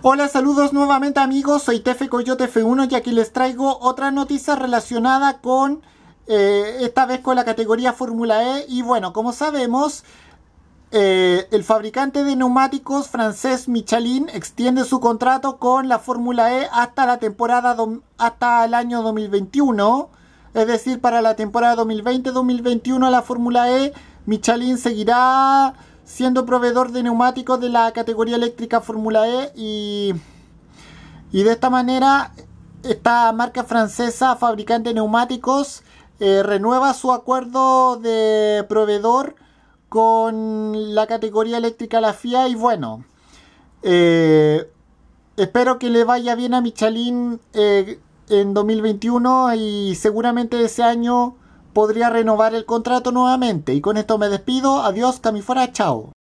Hola, saludos nuevamente amigos, soy Tefe Coyote F1 y aquí les traigo otra noticia relacionada con, eh, esta vez con la categoría Fórmula E. Y bueno, como sabemos, eh, el fabricante de neumáticos francés Michelin extiende su contrato con la Fórmula E hasta la temporada, hasta el año 2021. Es decir, para la temporada 2020-2021 la Fórmula E, Michelin seguirá siendo proveedor de neumáticos de la categoría eléctrica Fórmula E y, y de esta manera esta marca francesa fabricante de neumáticos eh, renueva su acuerdo de proveedor con la categoría eléctrica la FIA y bueno eh, espero que le vaya bien a Michelin eh, en 2021 y seguramente ese año podría renovar el contrato nuevamente. Y con esto me despido. Adiós, Camifora, chao.